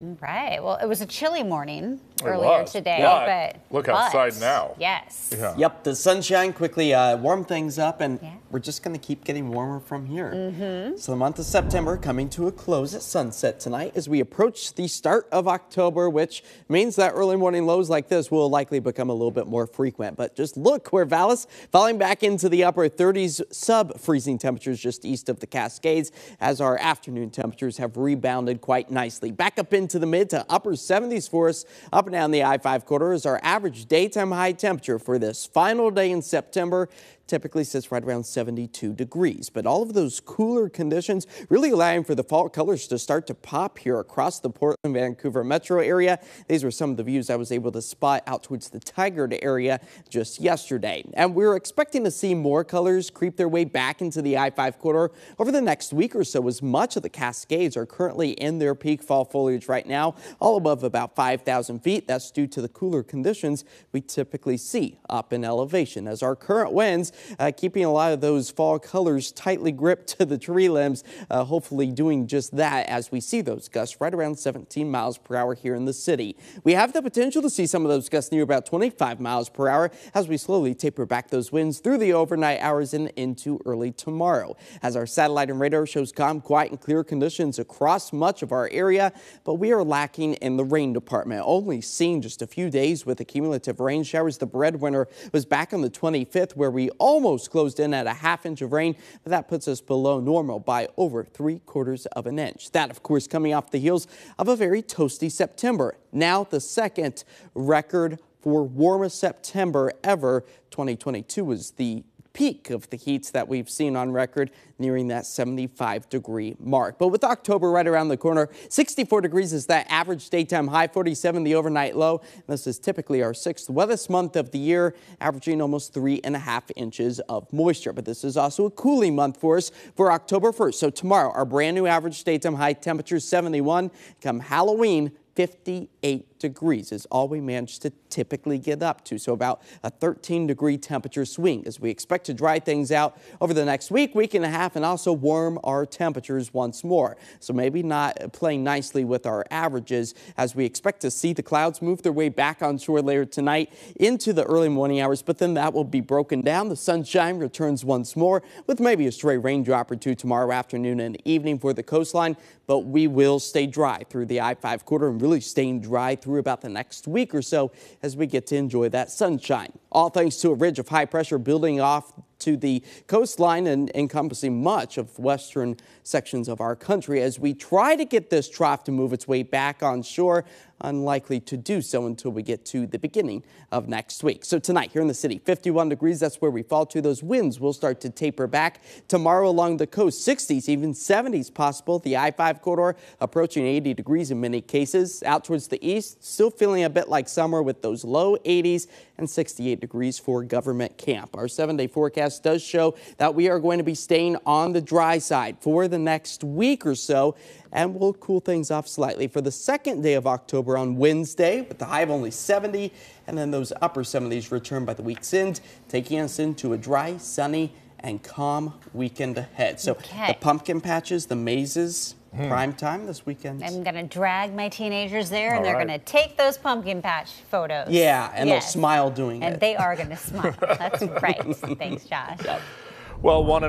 Right. Well, it was a chilly morning It earlier was, today, but but look but, outside now. Yes. Yeah. Yep, the sunshine quickly uh, warmed things up, and Yeah. We're just going to keep getting warmer from here. Mm-hmm. So the month of September coming to a close at sunset tonight as we approach the start of October, which means that early morning lows like this will likely become a little bit more frequent. But just look, Corvallis falling back into the upper 30s, sub-freezing temperatures just east of the Cascades, as our afternoon temperatures have rebounded quite nicely. Back up into the mid to upper 70s for us up and down the I-5 corridor is our average daytime high temperature for this final day in September typically sits right around 72 degrees. But all of those cooler conditions really allowing for the fall colors to start to pop here across the Portland, Vancouver metro area. These were some of the views I was able to spot out towards the Tigard area just yesterday. And we're expecting to see more colors creep their way back into the I-5 corridor over the next week or so as much of the Cascades are currently in their peak fall foliage right now, all above about 5,000 feet. That's due to the cooler conditions we typically see up in elevation as our current winds uh, keeping a lot of those fall colors tightly gripped to the tree limbs, uh, hopefully doing just that as we see those gusts right around 17 miles per hour here in the city. We have the potential to see some of those gusts near about 25 miles per hour as we slowly taper back those winds through the overnight hours and into early tomorrow. As our satellite and radar shows calm, quiet, and clear conditions across much of our area, but we are lacking in the rain department. Only seen just a few days with the cumulative rain showers. The breadwinner was back on the 25th where we almost closed in at a half inch of rain, but that puts us below normal by over three quarters of an inch. That, of course, coming off the heels of a very toasty September. Now the second record for warmest September ever. 2022 was the peak of the heats that we've seen on record, nearing that 75 degree mark. But with October right around the corner, 64 degrees is that average daytime high, 47 the overnight low. This is typically our sixth wettest month of the year, averaging almost three and a half inches of moisture. But this is also a cooling month for us for October 1st. So tomorrow, our brand new average daytime high temperature 71. Come Halloween, 58 degrees is all we manage to typically get up to. So about a 13 degree temperature swing as we expect to dry things out over the next week, week and a half, and also warm our temperatures once more. So maybe not playing nicely with our averages as we expect to see the clouds move their way back on shore later tonight into the early morning hours, but then that will be broken down. The sunshine returns once more with maybe a stray raindrop or two tomorrow afternoon and evening for the coastline, but we will stay dry through the I-5 corridor and really staying dry through about the next week or so as we get to enjoy that sunshine. All thanks to a ridge of high pressure building off to the coastline and encompassing much of western sections of our country as we try to get this trough to move its way back on shore unlikely to do so until we get to the beginning of next week. So tonight here in the city, 51 degrees, that's where we fall to. Those winds will start to taper back. Tomorrow along the coast, 60s, even 70s possible. The I-5 corridor approaching 80 degrees in many cases. Out towards the east, still feeling a bit like summer with those low 80s and 68 degrees for government camp. Our seven-day forecast does show that we are going to be staying on the dry side for the next week or so and we'll cool things off slightly for the second day of October on Wednesday with the high of only 70 and then those upper 70s return by the week's end, taking us into a dry, sunny, and calm weekend ahead. So Okay. the pumpkin patches, the mazes, hmm. prime time this weekend. I'm going to drag my teenagers there, and they're right. going to take those pumpkin patch photos. yeah, and Yes. they'll smile doing And it. And they are going to smile. That's right. Thanks, Josh. Well, one and